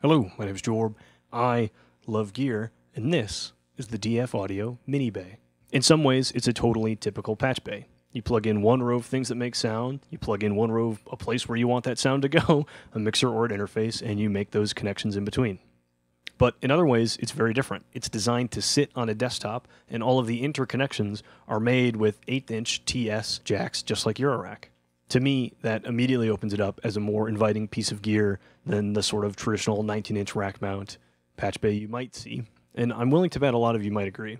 Hello, my name is Jorb. I love gear, and this is the DF Audio Mini Bay. In some ways, it's a totally typical patch bay. You plug in one row of things that make sound, you plug in one row of a place where you want that sound to go, a mixer or an interface, and you make those connections in between. But in other ways, it's very different. It's designed to sit on a desktop, and all of the interconnections are made with 8th inch TS jacks, just like Eurorack. To me, that immediately opens it up as a more inviting piece of gear than the sort of traditional 19 inch rack mount patch bay you might see. And I'm willing to bet a lot of you might agree.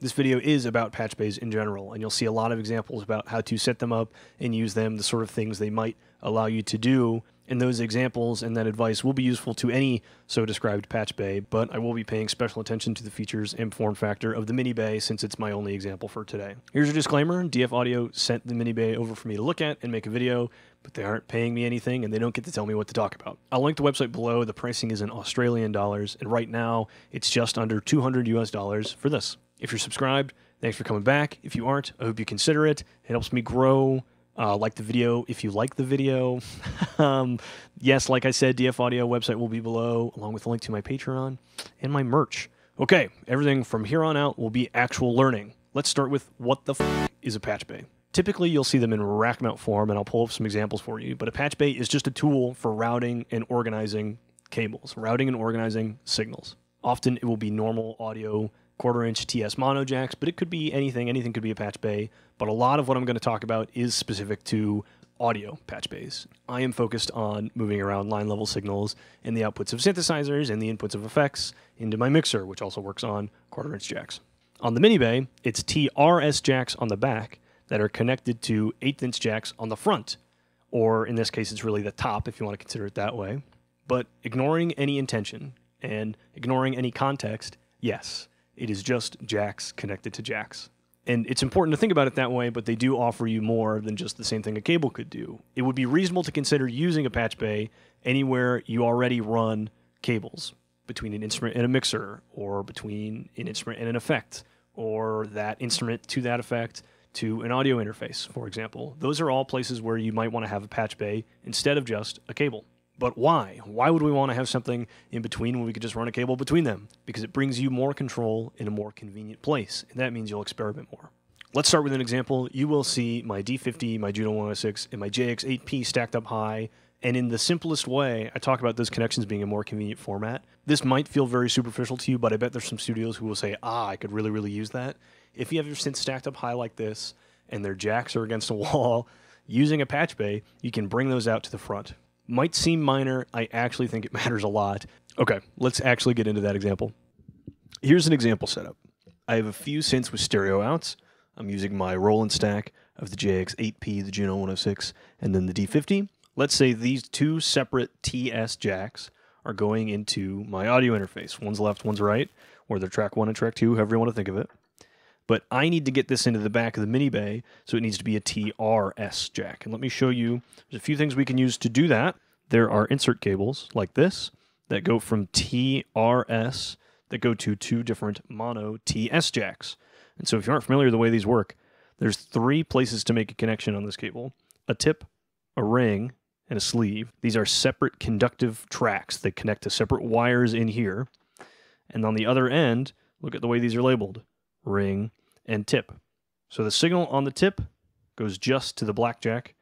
This video is about patch bays in general, and you'll see a lot of examples about how to set them up and use them, the sort of things they might allow you to do. And those examples and that advice will be useful to any so described patch bay, but I will be paying special attention to the features and form factor of the mini bay since it's my only example for today. Here's a disclaimer DF Audio sent the mini bay over for me to look at and make a video, but they aren't paying me anything and they don't get to tell me what to talk about. I'll link the website below. The pricing is in Australian dollars, and right now it's just under 200 US dollars for this. If you're subscribed, thanks for coming back. If you aren't, I hope you consider it. It helps me grow. Uh, like the video if you like the video. um, yes, like I said, DF Audio website will be below, along with a link to my Patreon and my merch. Okay, everything from here on out will be actual learning. Let's start with what the f- is a patch bay. Typically, you'll see them in rack mount form, and I'll pull up some examples for you. But a patch bay is just a tool for routing and organizing cables, routing and organizing signals. Often, it will be normal audio quarter inch TS mono jacks, but it could be anything. Anything could be a patch bay. But a lot of what I'm going to talk about is specific to audio patch bays. I am focused on moving around line level signals and the outputs of synthesizers and the inputs of effects into my mixer, which also works on quarter inch jacks. On the mini bay, it's TRS jacks on the back that are connected to eighth inch jacks on the front, or in this case, it's really the top if you want to consider it that way. But ignoring any intention and ignoring any context, yes, it is just jacks connected to jacks. And it's important to think about it that way, but they do offer you more than just the same thing a cable could do. It would be reasonable to consider using a patch bay anywhere you already run cables between an instrument and a mixer, or between an instrument and an effect, or that instrument to that effect to an audio interface, for example. Those are all places where you might want to have a patch bay instead of just a cable. But why? Why would we want to have something in between when we could just run a cable between them? Because it brings you more control in a more convenient place, and that means you'll experiment more. Let's start with an example. You will see my D50, my Juno 106, and my JX8P stacked up high. And in the simplest way, I talk about those connections being a more convenient format. This might feel very superficial to you, but I bet there's some studios who will say, ah, I could really, really use that. If you have your synths stacked up high like this, and their jacks are against a wall, using a patch bay, you can bring those out to the front might seem minor. I actually think it matters a lot. Okay, let's actually get into that example. Here's an example setup. I have a few synths with stereo outs. I'm using my Roland stack of the JX8P, the Juno 106, and then the D50. Let's say these two separate TS jacks are going into my audio interface. One's left, one's right, or they're track one and track two, however you want to think of it. But I need to get this into the back of the mini bay, so it needs to be a TRS jack. And let me show you, there's a few things we can use to do that. There are insert cables like this that go from TRS that go to two different mono TS jacks. And so if you aren't familiar with the way these work, there's three places to make a connection on this cable. A tip, a ring, and a sleeve. These are separate conductive tracks that connect to separate wires in here. And on the other end, look at the way these are labeled ring, and tip. So the signal on the tip goes just to the black jack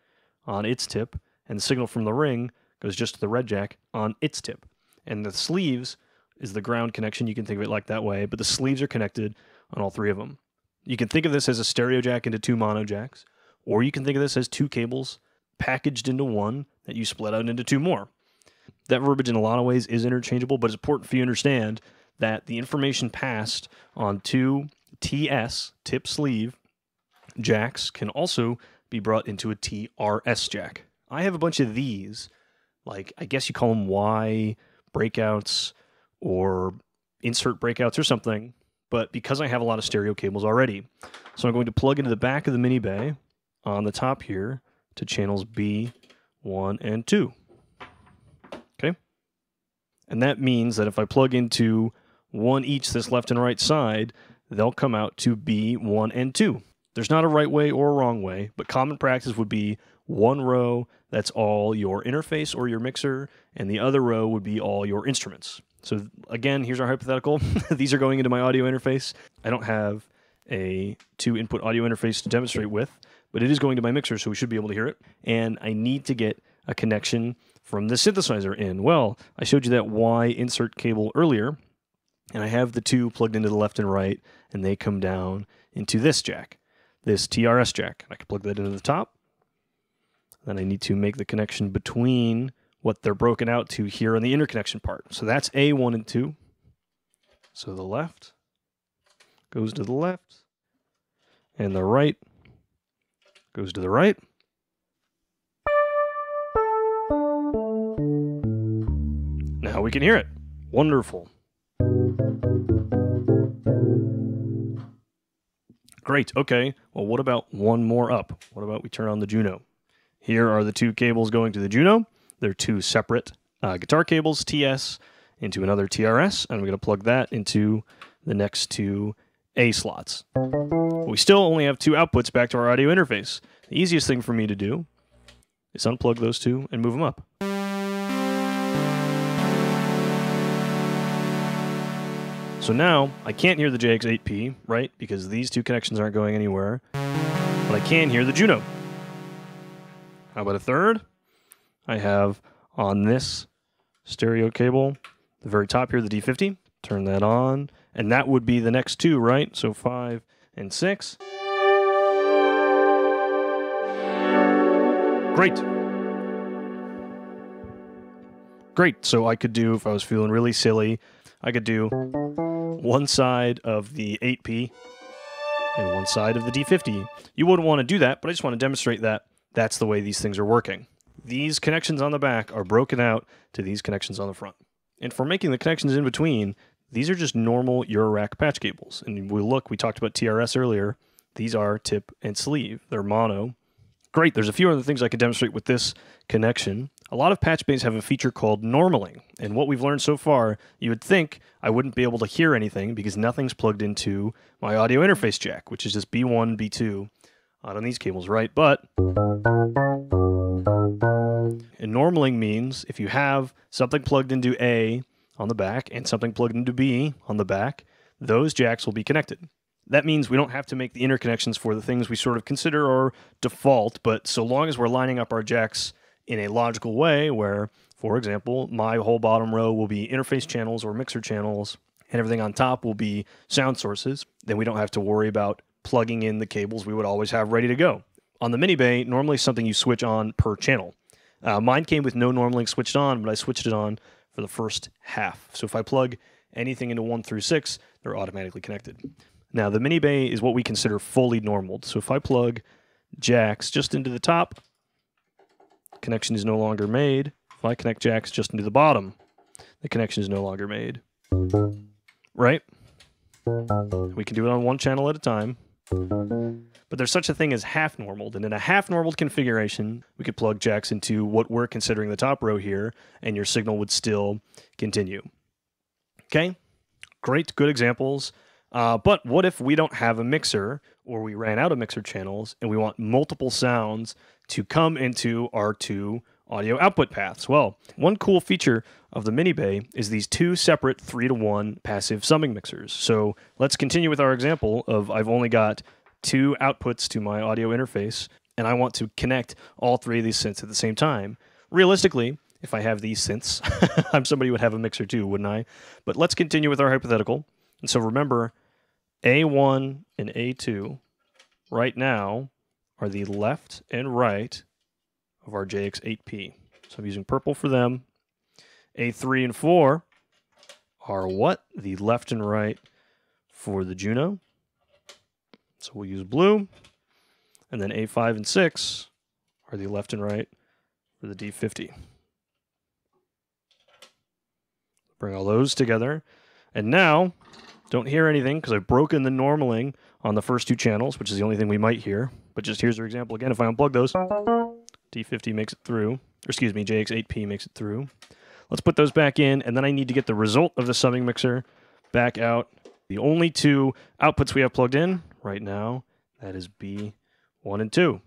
on its tip, and the signal from the ring goes just to the red jack on its tip. And the sleeves is the ground connection. You can think of it like that way, but the sleeves are connected on all three of them. You can think of this as a stereo jack into two mono jacks, or you can think of this as two cables packaged into one that you split out into two more. That verbiage, in a lot of ways, is interchangeable, but it's important for you to understand that the information passed on two TS, tip sleeve, jacks can also be brought into a TRS jack. I have a bunch of these, like I guess you call them Y breakouts or insert breakouts or something, but because I have a lot of stereo cables already. So I'm going to plug into the back of the mini bay on the top here to channels B, 1, and 2. Okay? And that means that if I plug into one each this left and right side, they'll come out to be 1 and 2. There's not a right way or a wrong way, but common practice would be one row that's all your interface or your mixer, and the other row would be all your instruments. So again, here's our hypothetical. These are going into my audio interface. I don't have a two input audio interface to demonstrate with, but it is going to my mixer, so we should be able to hear it. And I need to get a connection from the synthesizer in. Well, I showed you that Y insert cable earlier, and I have the two plugged into the left and right, and they come down into this jack, this TRS jack. I can plug that into the top. Then I need to make the connection between what they're broken out to here on the interconnection part. So that's A1 and 2. So the left goes to the left, and the right goes to the right. Now we can hear it. Wonderful. Great. Okay. Well, what about one more up? What about we turn on the Juno? Here are the two cables going to the Juno. They're two separate uh, guitar cables, TS into another TRS, and I'm going to plug that into the next two A slots. But we still only have two outputs back to our audio interface. The easiest thing for me to do is unplug those two and move them up. So now I can't hear the JX8P, right? Because these two connections aren't going anywhere. But I can hear the Juno. How about a third? I have on this stereo cable, the very top here, the D50. Turn that on. And that would be the next two, right? So five and six. Great. Great. So I could do, if I was feeling really silly, I could do one side of the 8P and one side of the D50. You wouldn't want to do that, but I just want to demonstrate that that's the way these things are working. These connections on the back are broken out to these connections on the front. And for making the connections in between, these are just normal Eurorack patch cables. And we look, we talked about TRS earlier. These are tip and sleeve. They're mono. Great, there's a few other things I could demonstrate with this connection. A lot of patch bays have a feature called normaling. And what we've learned so far, you would think I wouldn't be able to hear anything because nothing's plugged into my audio interface jack, which is just B1, B2 on these cables, right? But and normaling means if you have something plugged into A on the back and something plugged into B on the back, those jacks will be connected. That means we don't have to make the interconnections for the things we sort of consider our default, but so long as we're lining up our jacks in a logical way where, for example, my whole bottom row will be interface channels or mixer channels and everything on top will be sound sources, then we don't have to worry about plugging in the cables we would always have ready to go. On the mini bay, normally something you switch on per channel. Uh, mine came with no normaling switched on, but I switched it on for the first half. So if I plug anything into one through six, they're automatically connected. Now the mini bay is what we consider fully normaled. So if I plug jacks just into the top, connection is no longer made. If I connect jacks just into the bottom, the connection is no longer made. Right? We can do it on one channel at a time. But there's such a thing as half normaled, and in a half normaled configuration, we could plug jacks into what we're considering the top row here, and your signal would still continue. Okay, great, good examples. Uh, but what if we don't have a mixer, or we ran out of mixer channels, and we want multiple sounds to come into our two audio output paths? Well, one cool feature of the Mini Bay is these two separate 3 to 1 passive summing mixers. So let's continue with our example of I've only got two outputs to my audio interface, and I want to connect all three of these synths at the same time. Realistically, if I have these synths, I'm somebody would have a mixer too, wouldn't I? But let's continue with our hypothetical. And so remember, A1 and A2 right now are the left and right of our JX8P. So I'm using purple for them. A3 and 4 are what? The left and right for the Juno. So we'll use blue. And then A5 and 6 are the left and right for the D50. Bring all those together. And now, don't hear anything because I've broken the normaling on the first two channels, which is the only thing we might hear. But just here's our example again. If I unplug those, D50 makes it through. Or excuse me, JX8P makes it through. Let's put those back in, and then I need to get the result of the summing mixer back out. The only two outputs we have plugged in right now, that is B1 and 2.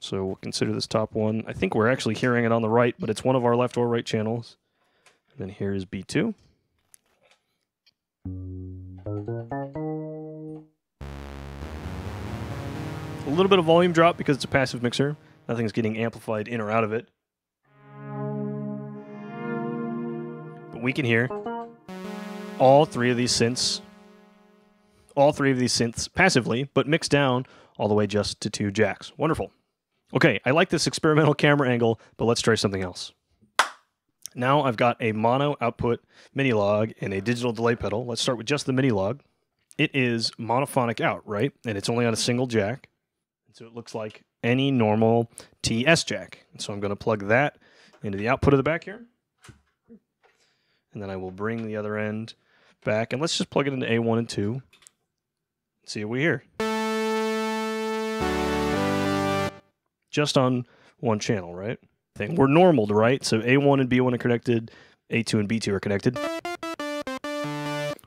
So we'll consider this top one. I think we're actually hearing it on the right, but it's one of our left or right channels. And then here is B2. A little bit of volume drop because it's a passive mixer. Nothing's getting amplified in or out of it. But we can hear all three of these synths, all three of these synths passively, but mixed down all the way just to two jacks. Wonderful. Okay, I like this experimental camera angle, but let's try something else. Now I've got a mono output minilogue and a digital delay pedal. Let's start with just the minilogue. It is monophonic out, right? And it's only on a single jack. So it looks like any normal TS jack. So I'm going to plug that into the output of the back here. And then I will bring the other end back. And let's just plug it into A1 and 2. See what we hear. Just on one channel, right? Thing. We're normaled, right? So A1 and B1 are connected, A2 and B2 are connected.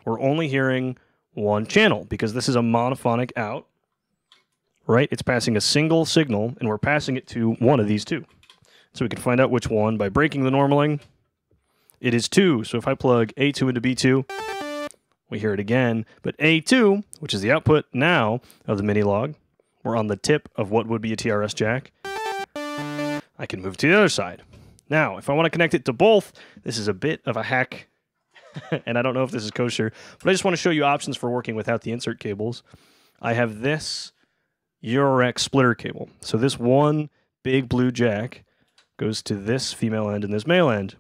We're only hearing one channel because this is a monophonic out right? It's passing a single signal, and we're passing it to one of these two. So we can find out which one by breaking the normaling. It is 2, so if I plug A2 into B2, we hear it again. But A2, which is the output now of the minilogue, we're on the tip of what would be a TRS jack. I can move to the other side. Now, if I want to connect it to both, this is a bit of a hack, and I don't know if this is kosher, but I just want to show you options for working without the insert cables. I have this Eurorack splitter cable. So this one big blue jack goes to this female end and this male end.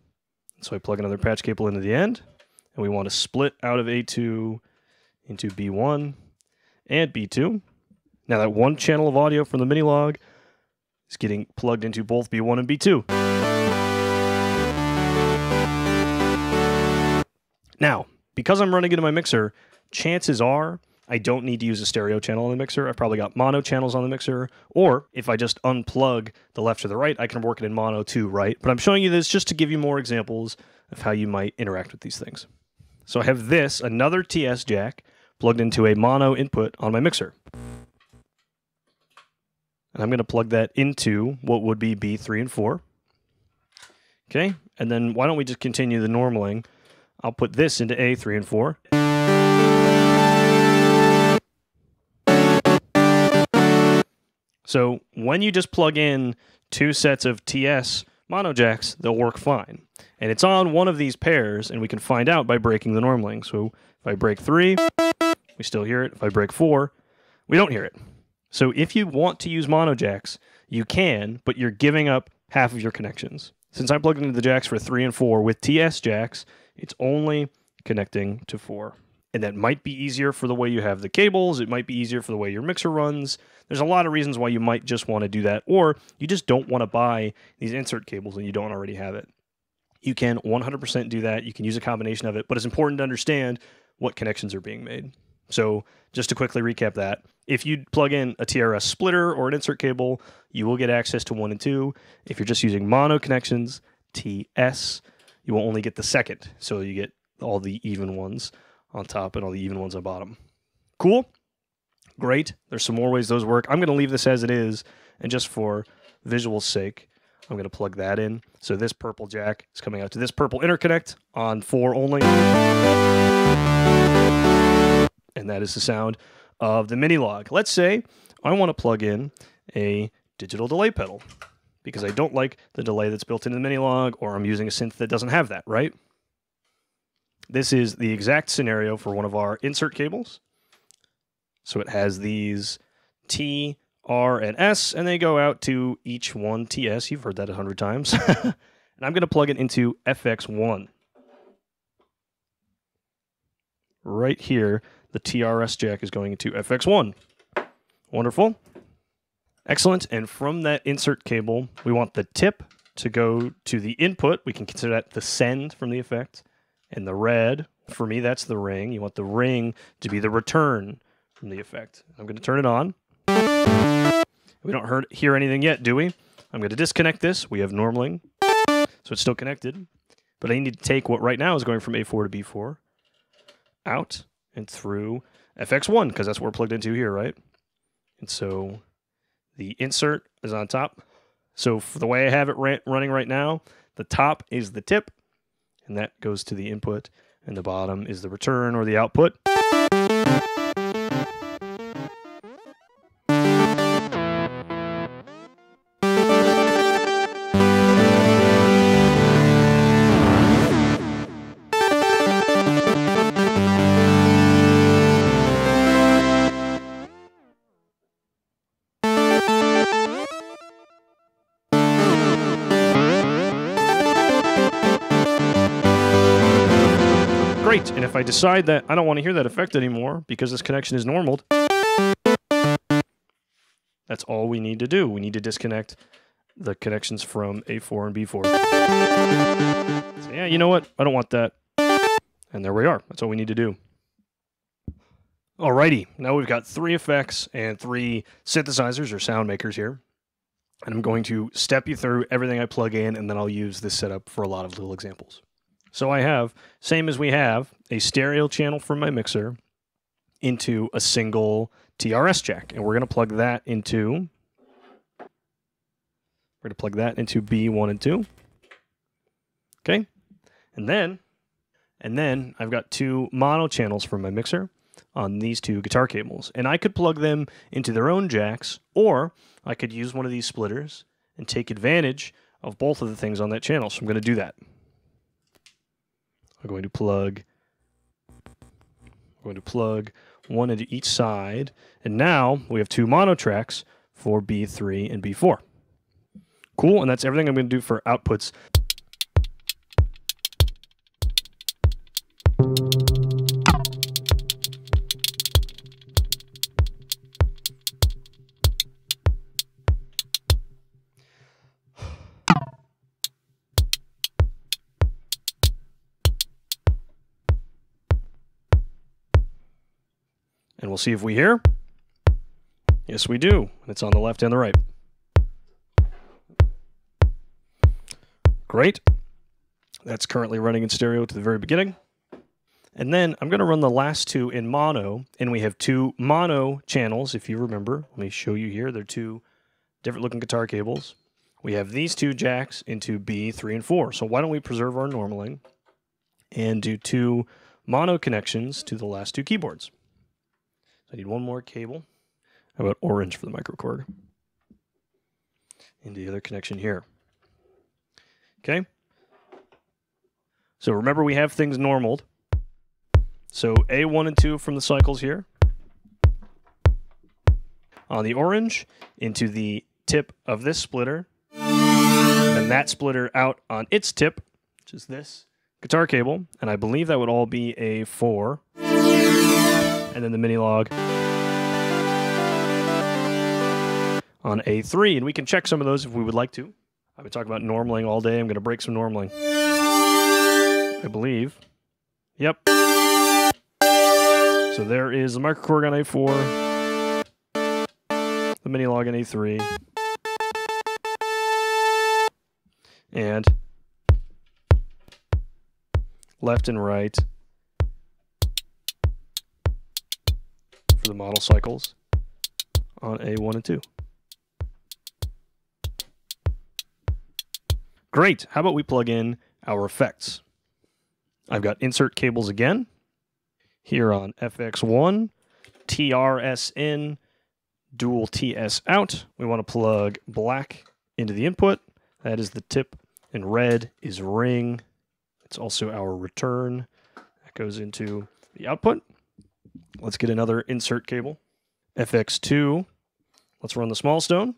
So I plug another patch cable into the end, and we want to split out of A2 into B1 and B2. Now that one channel of audio from the minilogue is getting plugged into both B1 and B2. Now, because I'm running into my mixer, chances are I don't need to use a stereo channel on the mixer. I've probably got mono channels on the mixer. Or if I just unplug the left or the right, I can work it in mono too, right? But I'm showing you this just to give you more examples of how you might interact with these things. So I have this, another TS jack, plugged into a mono input on my mixer. And I'm going to plug that into what would be B3 and 4. Okay, and then why don't we just continue the normaling? I'll put this into A3 and 4. So when you just plug in two sets of TS mono jacks, they'll work fine. And it's on one of these pairs, and we can find out by breaking the normaling. So if I break three, we still hear it. If I break four, we don't hear it. So if you want to use mono jacks, you can, but you're giving up half of your connections. Since I'm plugged into the jacks for three and four with TS jacks, it's only connecting to four and that might be easier for the way you have the cables. It might be easier for the way your mixer runs. There's a lot of reasons why you might just want to do that, or you just don't want to buy these insert cables and you don't already have it. You can 100% do that. You can use a combination of it, but it's important to understand what connections are being made. So, just to quickly recap that, if you plug in a TRS splitter or an insert cable, you will get access to one and two. If you're just using mono connections, TS, you will only get the second. So, you get all the even ones on top and all the even ones on bottom. Cool? Great. There's some more ways those work. I'm going to leave this as it is, and just for visual sake, I'm going to plug that in. So this purple jack is coming out to this purple interconnect on 4 only. And that is the sound of the minilogue. Let's say I want to plug in a digital delay pedal because I don't like the delay that's built into the minilogue or I'm using a synth that doesn't have that, right? This is the exact scenario for one of our insert cables. So it has these T, R, and S, and they go out to each one TS. You've heard that a hundred times. and I'm going to plug it into FX1. Right here, the TRS jack is going into FX1. Wonderful. Excellent. And from that insert cable, we want the tip to go to the input. We can consider that the send from the effect. And the red, for me, that's the ring. You want the ring to be the return from the effect. I'm going to turn it on. We don't heard, hear anything yet, do we? I'm going to disconnect this. We have normaling, so it's still connected. But I need to take what right now is going from A4 to B4 out and through FX1, because that's what we're plugged into here, right? And so the insert is on top. So for the way I have it running right now, the top is the tip, and that goes to the input, and the bottom is the return or the output. If I decide that I don't want to hear that effect anymore because this connection is normal, that's all we need to do. We need to disconnect the connections from A4 and B4. So yeah, you know what? I don't want that. And there we are. That's all we need to do. Alrighty, now we've got three effects and three synthesizers or sound makers here. And I'm going to step you through everything I plug in, and then I'll use this setup for a lot of little examples. So I have, same as we have, a stereo channel from my mixer into a single TRS jack. And we're going to plug that into, we're going to plug that into B1 and 2. Okay. And then, and then I've got two mono channels from my mixer on these two guitar cables. And I could plug them into their own jacks, or I could use one of these splitters and take advantage of both of the things on that channel. So I'm going to do that. I'm going to plug I'm going to plug one into each side. And now we have two mono tracks for B3 and B4. Cool, and that's everything I'm going to do for outputs. See if we hear. Yes, we do. It's on the left and the right. Great. That's currently running in stereo to the very beginning. And then I'm going to run the last two in mono, and we have two mono channels, if you remember. Let me show you here. They're two different looking guitar cables. We have these two jacks into B, 3, and 4. So why don't we preserve our normaling and do two mono connections to the last two keyboards. I need one more cable. How about orange for the microKORG? And the other connection here. Okay. So remember we have things normaled. So A1 and 2 from the cycles here. On the orange into the tip of this splitter. And that splitter out on its tip, which is this guitar cable. And I believe that would all be A4 and then the minilogue on A3. And we can check some of those if we would like to. I've been talking about normaling all day. I'm going to break some normaling. I believe. Yep. So there is the microKORG on A4, the minilogue on A3, and left and right for the model cycles on A1 and 2. Great. How about we plug in our effects? I've got insert cables again here on FX1, TRS in, dual TS out. We want to plug black into the input. That is the tip, and red is ring. It's also our return. That goes into the output. Let's get another insert cable. FX2. Let's run the small stone.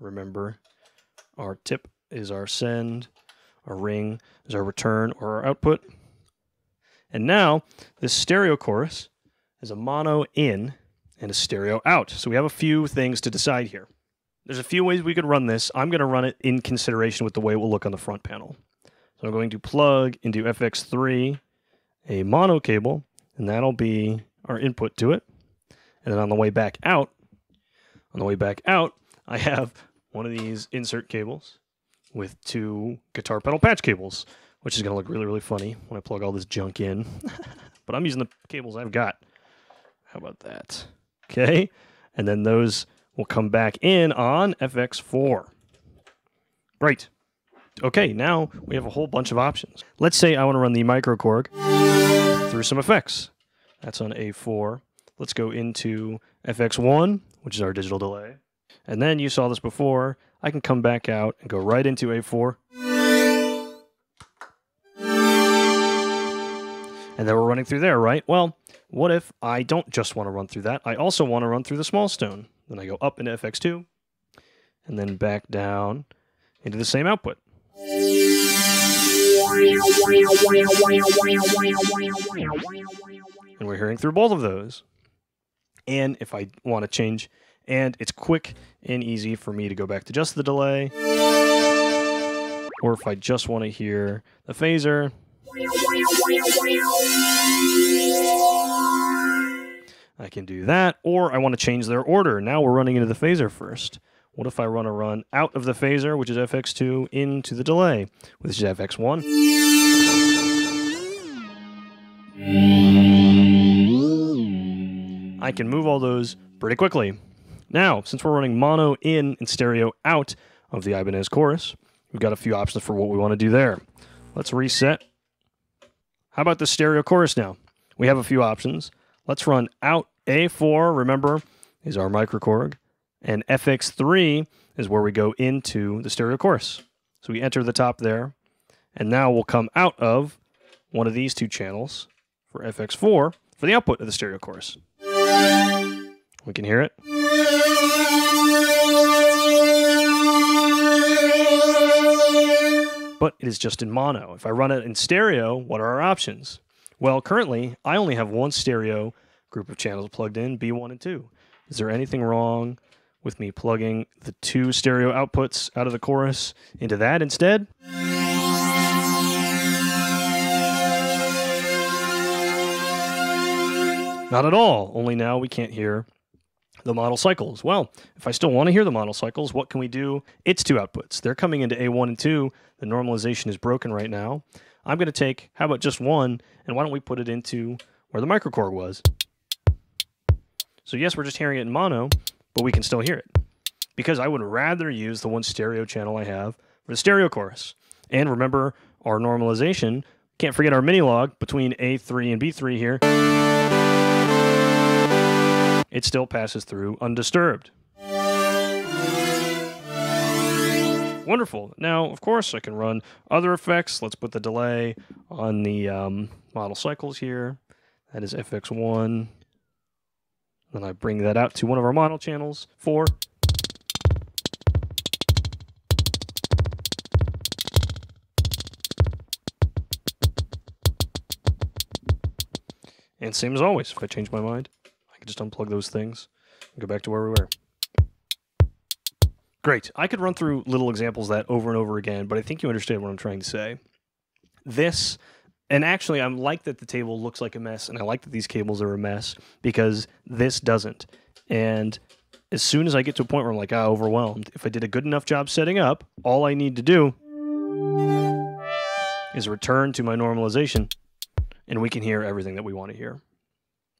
Remember, our tip is our send, our ring is our return or our output. And now this stereo chorus is a mono in and a stereo out. So we have a few things to decide here. There's a few ways we could run this. I'm going to run it in consideration with the way it will look on the front panel. So I'm going to plug into FX3 a mono cable, and that'll be our input to it. And then on the way back out, on the way back out, I have one of these insert cables with two guitar pedal patch cables, which is going to look really, really funny when I plug all this junk in. but I'm using the cables I've got. How about that? Okay. And then those we'll come back in on FX4. Great. Okay, now we have a whole bunch of options. Let's say I want to run the microKORG through some effects. That's on A4. Let's go into FX1, which is our digital delay. And then you saw this before. I can come back out and go right into A4. And then we're running through there, right? Well, what if I don't just want to run through that? I also want to run through the small stone. Then I go up into FX2 and then back down into the same output. And we're hearing through both of those. And if I want to change, and it's quick and easy for me to go back to just the delay, or if I just want to hear the phaser, I can do that, or I want to change their order. Now we're running into the phaser first. What if I run a run out of the phaser, which is FX2, into the delay, which is FX1? I can move all those pretty quickly. Now, since we're running mono in and stereo out of the Ibanez chorus, we've got a few options for what we want to do there. Let's reset. How about the stereo chorus now? We have a few options. Let's run out A4, remember, is our microKORG, and FX3 is where we go into the stereo chorus. So we enter the top there, and now we'll come out of one of these two channels for FX4 for the output of the stereo chorus. We can hear it. But it is just in mono. If I run it in stereo, what are our options? Well, currently, I only have one stereo group of channels plugged in, B1 and 2. Is there anything wrong with me plugging the two stereo outputs out of the chorus into that instead? Not at all, only now we can't hear the model cycles. Well, if I still want to hear the model cycles, what can we do? It's two outputs. They're coming into A1 and 2. The normalization is broken right now. I'm going to take, how about just one, and why don't we put it into where the microKORG was? So yes, we're just hearing it in mono, but we can still hear it. Because I would rather use the one stereo channel I have for the stereo chorus. And remember our normalization, can't forget our minilogue between A3 and B3 here it still passes through undisturbed. Wonderful. Now, of course, I can run other effects. Let's put the delay on the um, model cycles here. That is FX1. Then I bring that out to one of our model channels, 4. And same as always, if I change my mind I can just unplug those things and go back to where we were. Great. I could run through little examples that over and over again, but I think you understand what I'm trying to say. This, and actually, I'm like that the table looks like a mess, and I like that these cables are a mess because this doesn't. And as soon as I get to a point where I'm like, ah, overwhelmed, if I did a good enough job setting up, all I need to do is return to my normalization, and we can hear everything that we want to hear.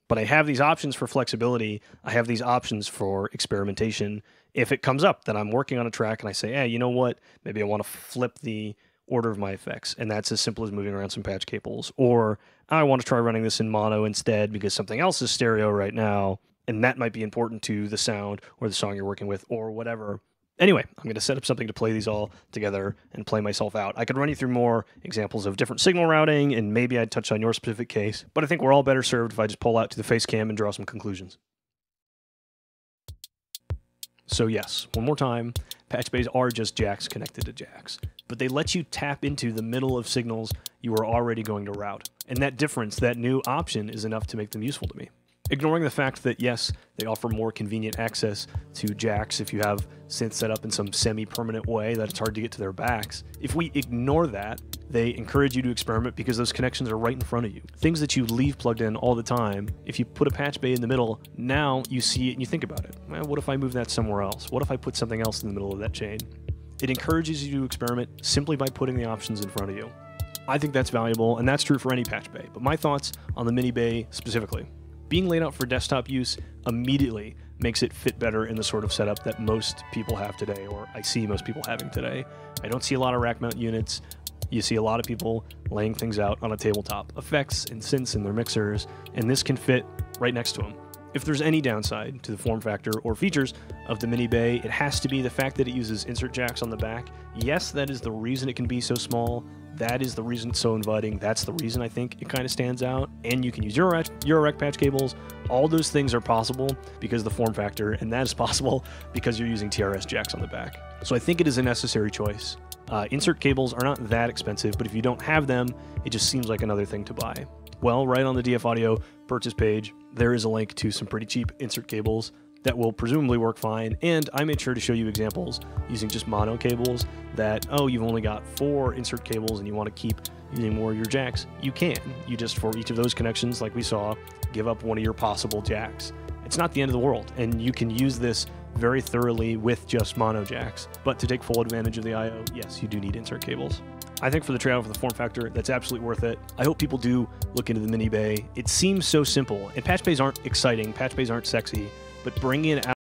But I have these options for flexibility. I have these options for experimentation. If it comes up that I'm working on a track and I say, hey, you know what? Maybe I want to flip the order of my effects. And that's as simple as moving around some patch cables. Or I want to try running this in mono instead because something else is stereo right now. And that might be important to the sound or the song you're working with or whatever. Anyway, I'm going to set up something to play these all together and play myself out. I could run you through more examples of different signal routing, and maybe I'd touch on your specific case, but I think we're all better served if I just pull out to the face cam and draw some conclusions. So yes, one more time, patch bays are just jacks connected to jacks, but they let you tap into the middle of signals you are already going to route. And that difference, that new option, is enough to make them useful to me. Ignoring the fact that, yes, they offer more convenient access to jacks if you have synth set up in some semi permanent way that it's hard to get to their backs. If we ignore that, they encourage you to experiment because those connections are right in front of you. Things that you leave plugged in all the time, if you put a patch bay in the middle, now you see it and you think about it. Well, what if I move that somewhere else? What if I put something else in the middle of that chain? It encourages you to experiment simply by putting the options in front of you. I think that's valuable, and that's true for any patch bay, but my thoughts on the mini bay specifically. Being laid out for desktop use immediately makes it fit better in the sort of setup that most people have today, or I see most people having today. I don't see a lot of rack mount units. You see a lot of people laying things out on a tabletop, effects and synths in their mixers, and this can fit right next to them. If there's any downside to the form factor or features of the Mini Bay, it has to be the fact that it uses insert jacks on the back. Yes, that is the reason it can be so small. That is the reason it's so inviting. That's the reason I think it kind of stands out. And you can use Eurorack, Eurorack patch cables. All those things are possible because of the form factor, and that is possible because you're using TRS jacks on the back. So I think it is a necessary choice. Uh, insert cables are not that expensive, but if you don't have them, it just seems like another thing to buy. Well, right on the DF Audio purchase page, there is a link to some pretty cheap insert cables that will presumably work fine. And I made sure to show you examples using just mono cables that, oh, you've only got four insert cables and you want to keep using more of your jacks. You can. You just, for each of those connections, like we saw, give up one of your possible jacks. It's not the end of the world, and you can use this very thoroughly with just mono jacks. But to take full advantage of the I.O., yes, you do need insert cables. I think for the trade-off of the form factor, that's absolutely worth it. I hope people do look into the mini bay. It seems so simple, and patch bays aren't exciting, patch bays aren't sexy, but bringing out